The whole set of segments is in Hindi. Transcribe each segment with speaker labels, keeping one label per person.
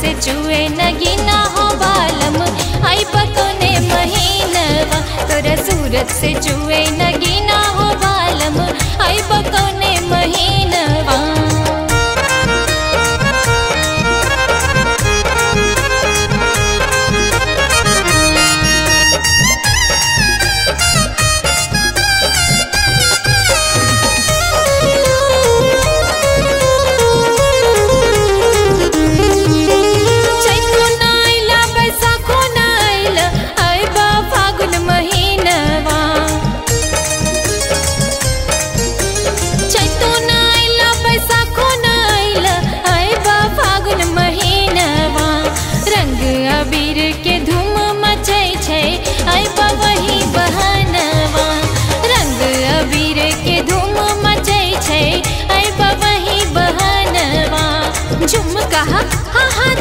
Speaker 1: से चुए नगीना हो बालम। आई पकोने महीनवा तोरा सूरत से चुए नगीना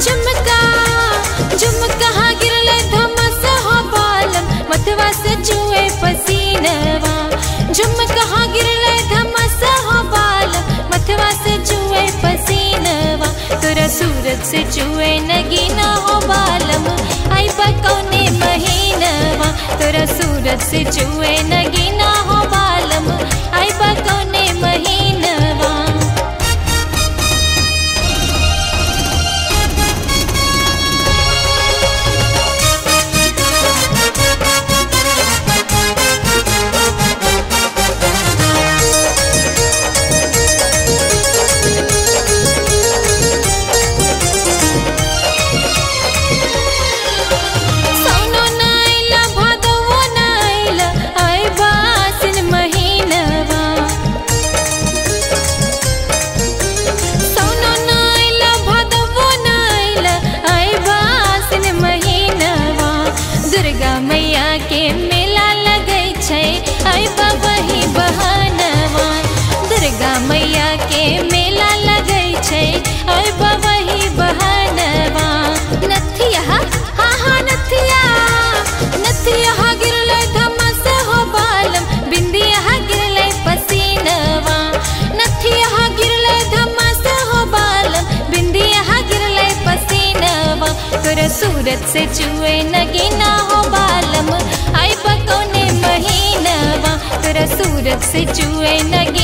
Speaker 1: झुमका झुमका हा गिरले धमस हो बालम मतवा से चुए पसीनवा। झुमका हा गिरले धमस हो बालम मतवा से चुए पसीनवा। तोरा सूरत से चुए नगीना हो बालम आई पकौने महीनवा। तोरा सूरत से चुए नगीना हो सूरत से चुए नगीना हो बालम। आई पकौने महीनवा तोरा सूरत से चुए नगीना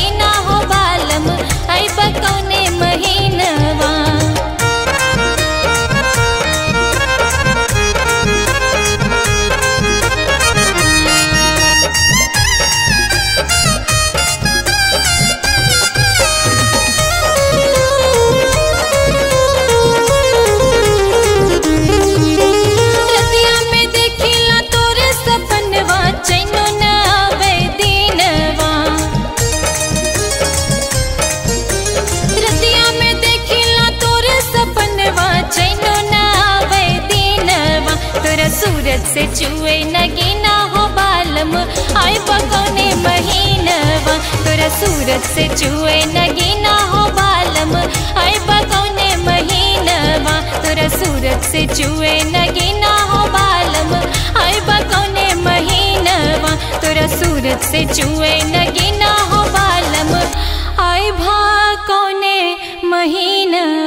Speaker 1: से चुए नगीना हो बालम। आई पकौने महीनवा। तोरा सूरत से चुए नगीना हो बालम। आई पकौने महीनवा। तोरा सूरत से चुए नगीना हो बालम। आई पकौने महीनवा। तोरा सूरत से चुए नगीना हो बालम। आई भा कौने महीनवा।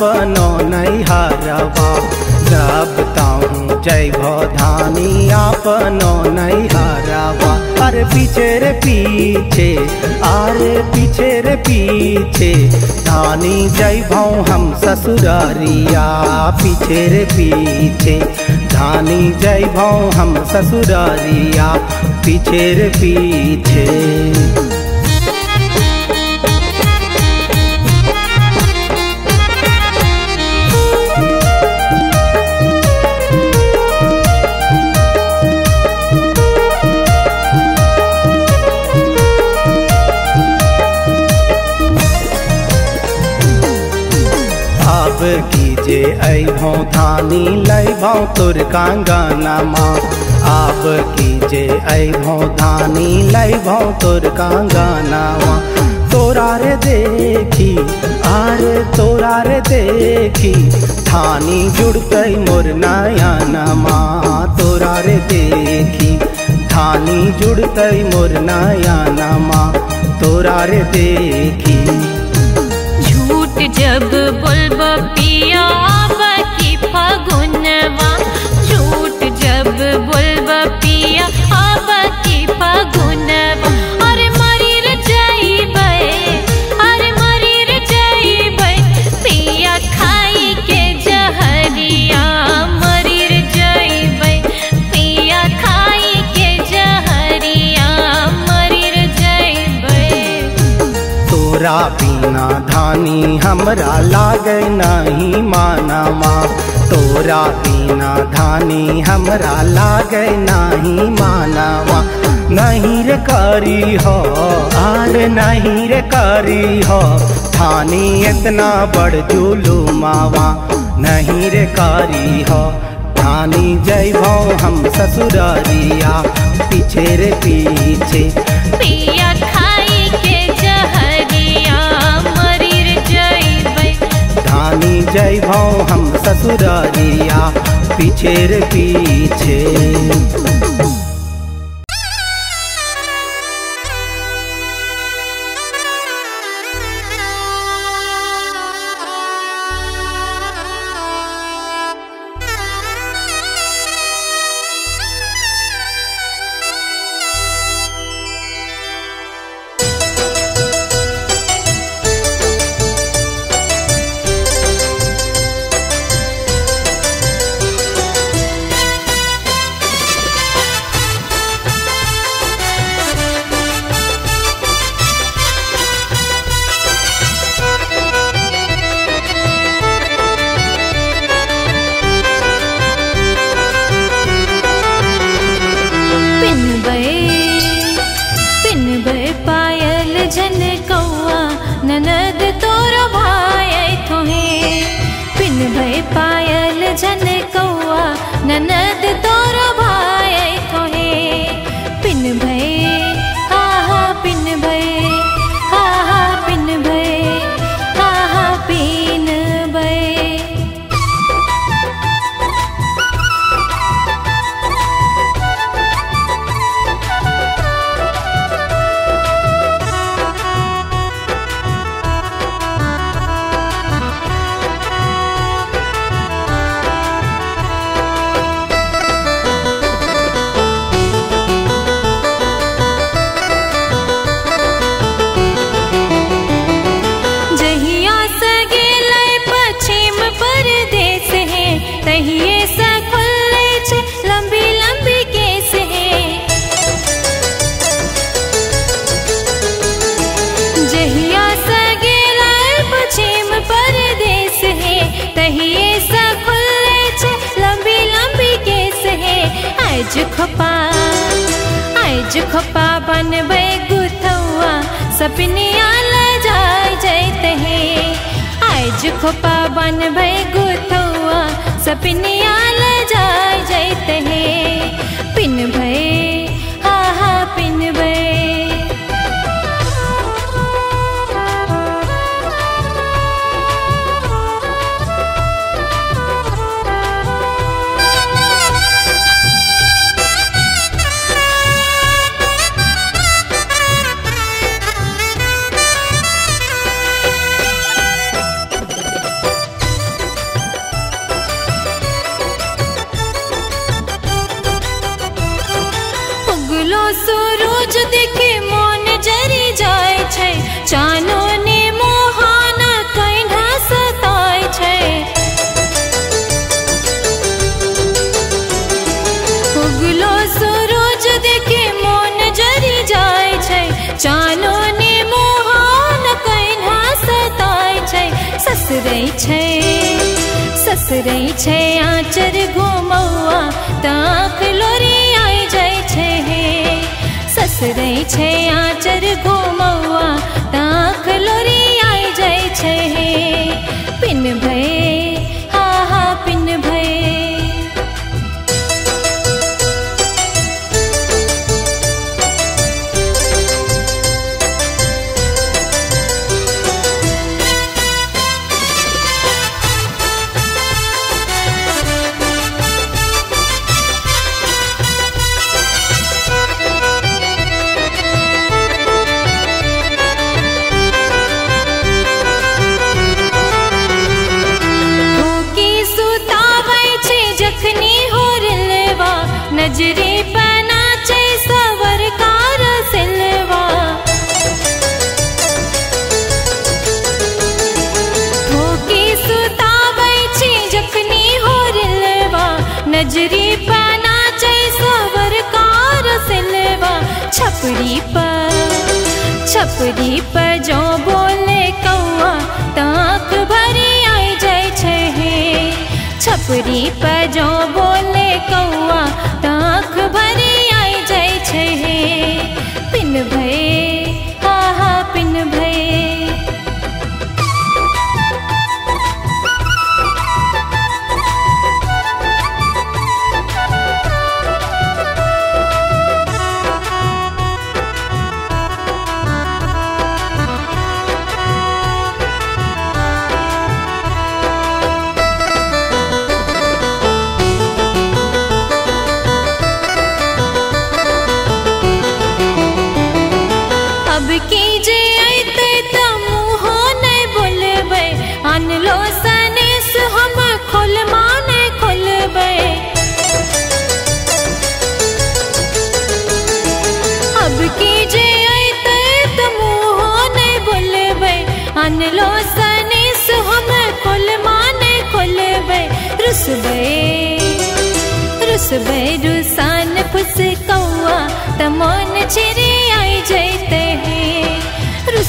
Speaker 2: आपनो नैहरवा जब ताऊं जय भो धानी आपनो नैहरवा अरे पीछे रे पीछे, अरे पीछे रे पीछे धानी जय भो हम ससुरारिया। पीछे रे पीछे धानी जय भो हम ससुरारिया। पीछे रे पीछे। अभो धानी लैभो तुर कांगाना माँ। अब कीजे अभो धानी लैभो तुर कांगाना माँ। तोरा रे देखी, आरे तोरा रे देखी धानी जुड़ते मोर नयना माँ। तोरा रे देखी धानी जुड़ते मोर नयना माँ। तोरा रे देखी।
Speaker 1: झूठ जब बोलब झूठ जब बोलब पिया की फगुनवा
Speaker 2: तोरा बिना धानी, हमरा लागे नहीं मानवा। तोरा बिना धानी, हमरा लागे नहीं मानवा। नहीं रे करी हो, आरे नहीं रे करी हो, धानी इतना बड़ जुलुमावा। नहीं रे करी हो, धानी जय भो हम ससुरारिया। पीछे रे पीछे।
Speaker 1: पिया
Speaker 2: धानी जय भाव हम ससुरारिया पीछे पीछे।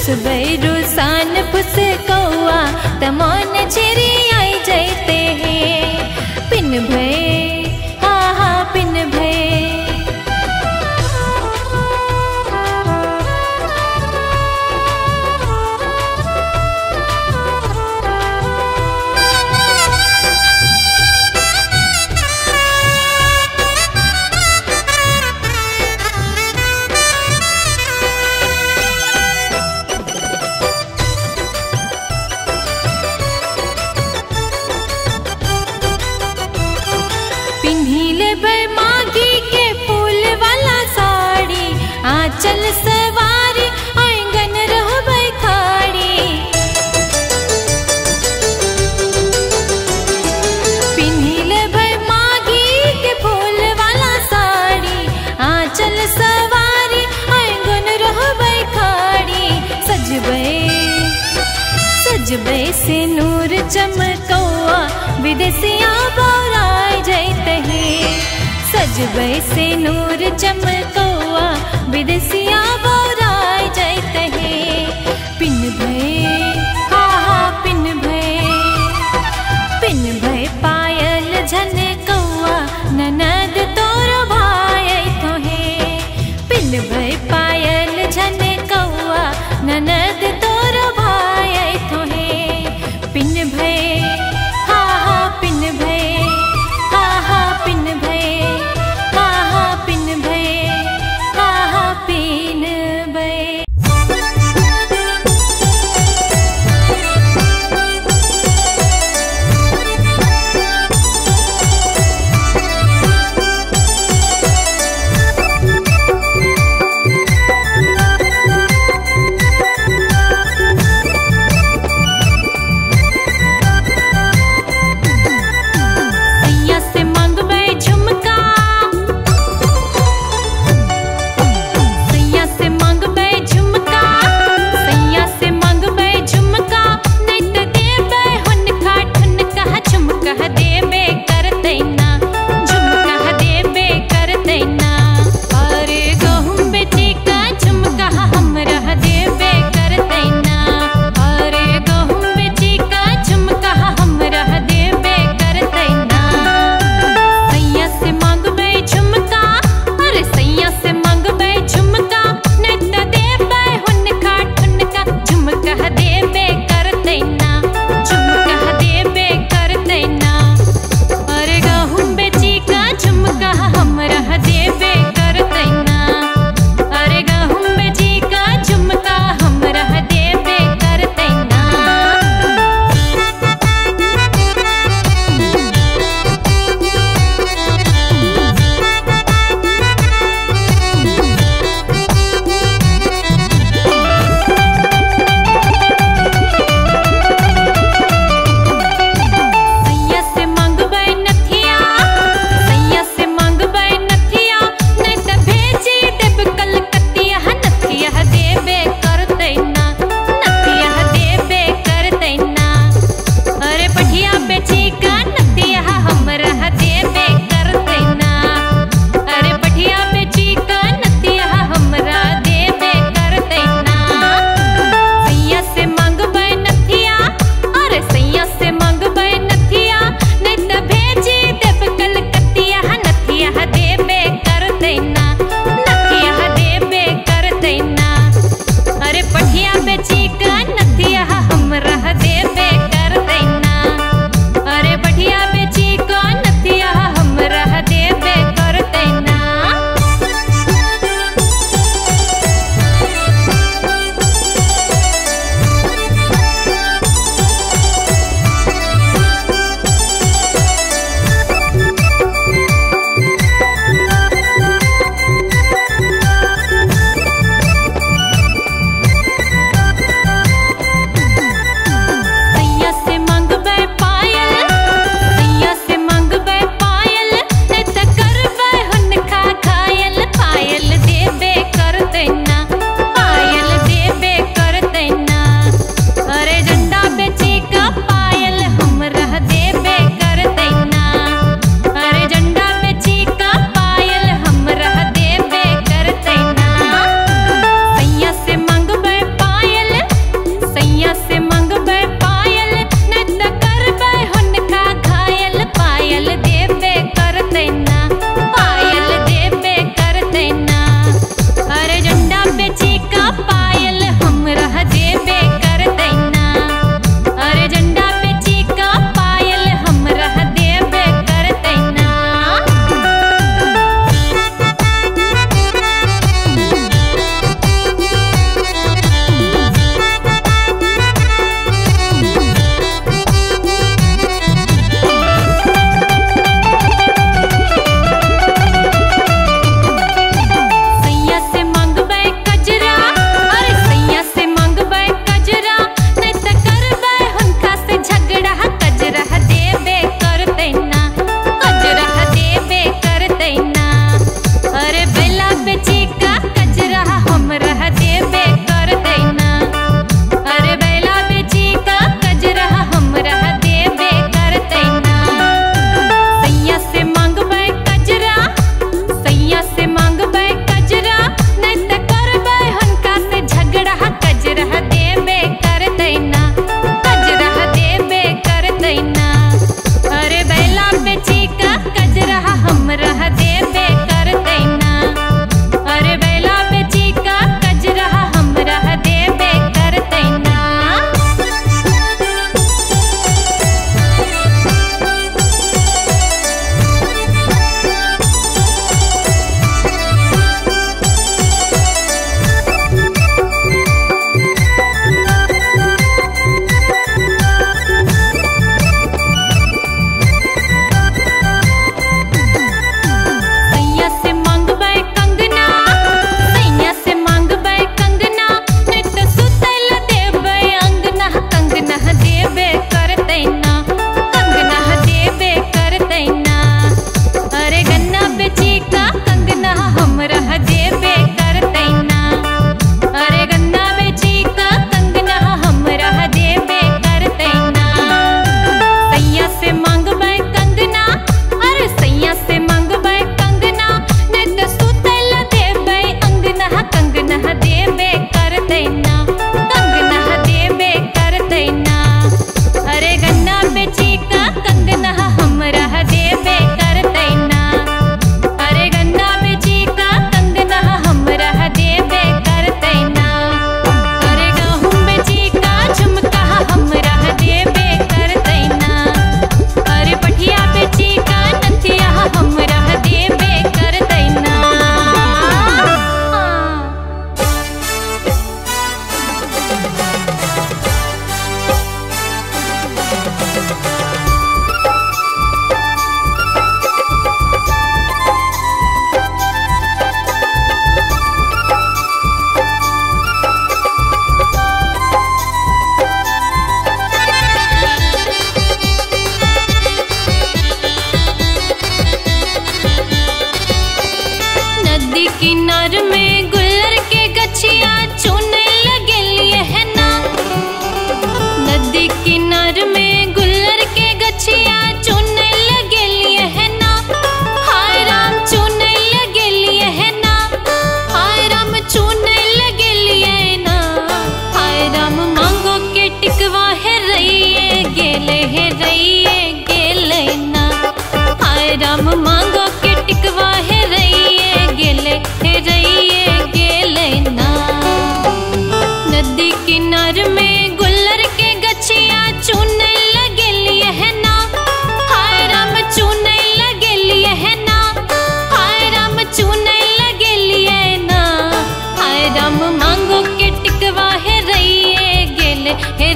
Speaker 1: सुबह रुसान पुस कौआ तमोन चेरी उजबे से नूर चमकौआ विदेसिया बौराय जैते हैं सजबे से नूर चमकौआ विदेसिया बौराय जैते हैं पिन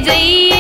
Speaker 1: dai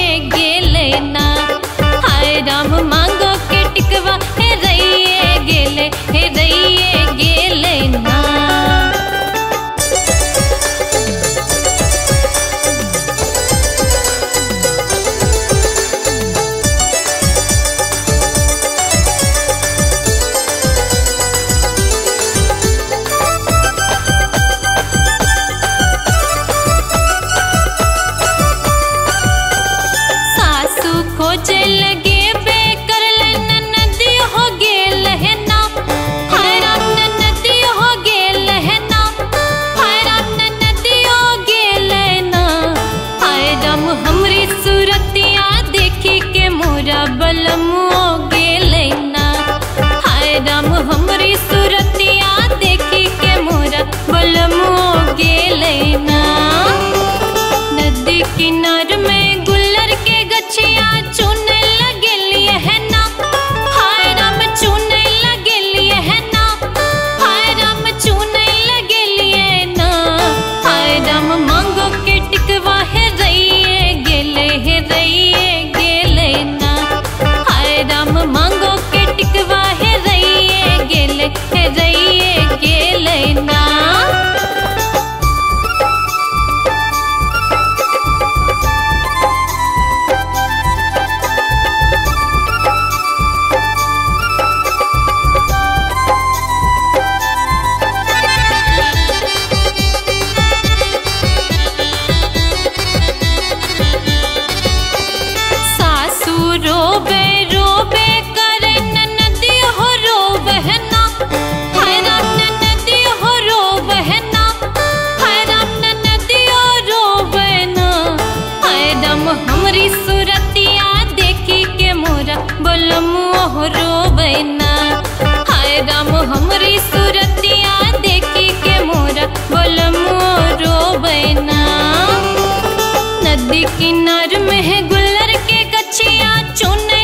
Speaker 1: नदी किनार में है गुल्लर के गछिया चुने